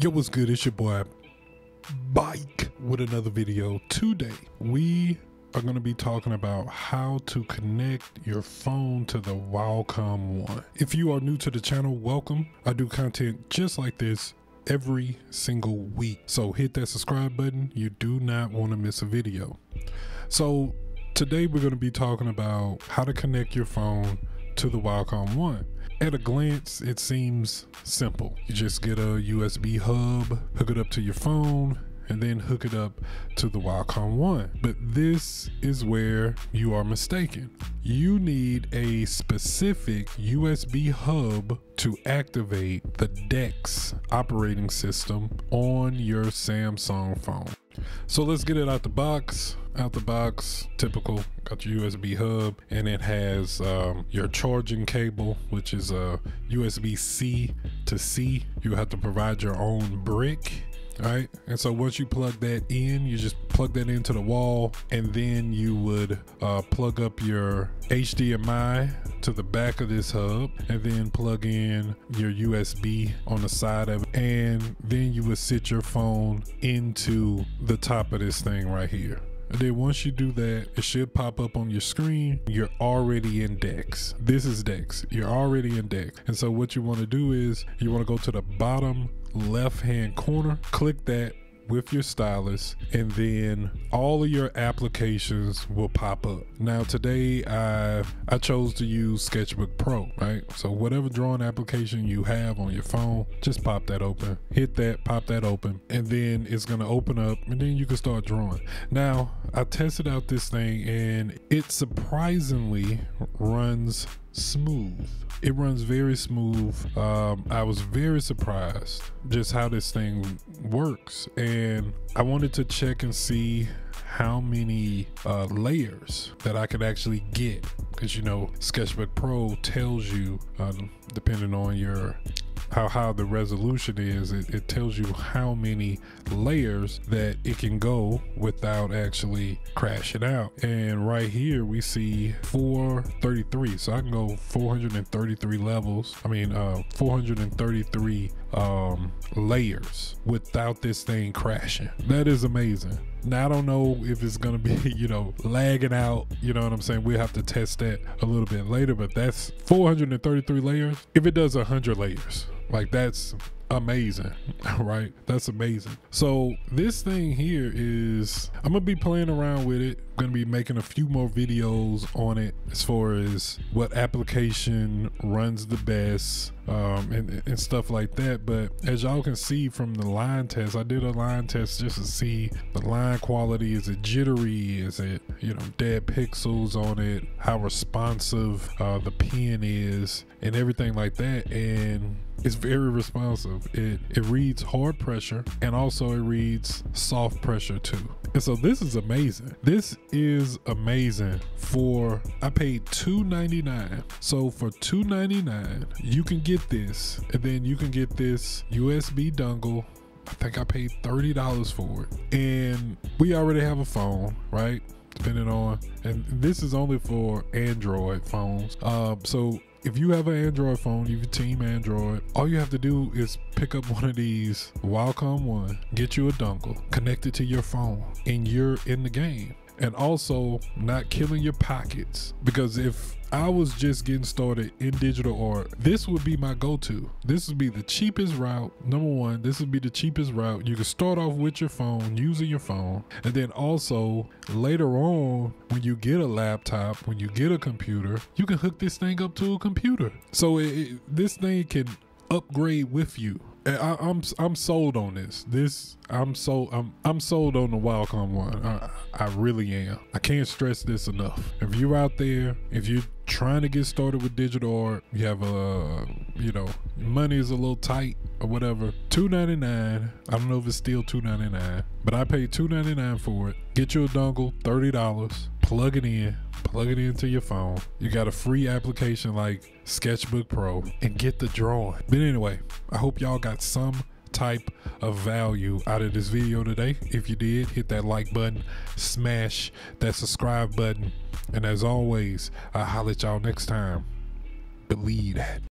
Yo, what's good? It's your boy Bike with another video. Today, we are going to be talking about how to connect your phone to the Wacom One. If you are new to the channel, welcome. I do content just like this every single week. So hit that subscribe button. You do not want to miss a video. So today we're going to be talking about how to connect your phone to the Wacom One. At a glance, it seems simple. You just get a USB hub, hook it up to your phone, and then hook it up to the Wacom One. But this is where you are mistaken. You need a specific USB hub to activate the DeX operating system on your Samsung phone. So let's get it out the box. Out the box, typical. Got your USB hub, and it has um, your charging cable, which is a USB C to C. You have to provide your own brick right? And so once you plug that in, you just plug that into the wall, and then you would uh, plug up your HDMI to the back of this hub, and then plug in your USB on the side of it, and then you would sit your phone into the top of this thing right here. And then once you do that, it should pop up on your screen. You're already in DeX. This is DeX. You're already in DeX. And so what you want to do is you want to go to the bottom left hand corner, click that with your stylus and then all of your applications will pop up. Now today I I chose to use Sketchbook Pro, right? So whatever drawing application you have on your phone, just pop that open. Hit that, pop that open, and then it's gonna open up and then you can start drawing. Now I tested out this thing and it surprisingly runs smooth. It runs very smooth. Um, I was very surprised just how this thing works. And I wanted to check and see how many uh, layers that I could actually get. Because, you know, Sketchbook Pro tells you, um, depending on your how high the resolution is, it, it, tells you how many layers that it can go without actually crashing out. And right here we see 433. So I can go 433 levels. I mean, uh, 433 um, layers without this thing crashing. That is amazing. Now I don't know if it's gonna be, you know, lagging out. You know what I'm saying? We'll have to test that a little bit later. But that's 433 layers. If it does 100 layers, like that's amazing, right? That's amazing. So this thing here is I'm gonna be playing around with it. I'm gonna be making a few more videos on it as far as what application runs the best um, and, and stuff like that. But as y'all can see from the line test, I did a line test just to see the line quality. Is it jittery? Is it you know dead pixels on it? How responsive uh, the pen is and everything like that. And it's very responsive. It it reads hard pressure and also it reads soft pressure too. And so this is amazing. This is amazing for I paid $2.99. So for $2.99, you can get this and then you can get this USB dongle I think I paid $30 for it. And we already have a phone, right? Depending on, and this is only for Android phones. Um, so if you have an Android phone, you team Android, all you have to do is pick up one of these Wacom One, get you a dongle, connect it to your phone, and you're in the game. And also not killing your pockets. Because if I was just getting started in digital art, this would be my go-to. This would be the cheapest route. Number one, this would be the cheapest route. You can start off with your phone, using your phone, and then also later on, when you get a laptop, when you get a computer, you can hook this thing up to a computer. So it, it, this thing can upgrade with you. I, am I'm, I'm sold on this. This I'm so I'm I'm sold on the Wacom one. I, I really am. I can't stress this enough. If you're out there, if you're trying to get started with digital art, you have a you know money is a little tight or whatever. Two ninety nine. I don't know if it's still two ninety nine, but I paid two ninety nine for it. Get you a dongle, thirty dollars. Plug it in. Plug it into your phone. You got a free application like Sketchbook Pro and get the drawing. But anyway, I hope y'all got some type of value out of this video today. If you did, hit that like button, smash that subscribe button, and as always, I'll holler at y'all next time. Believe that.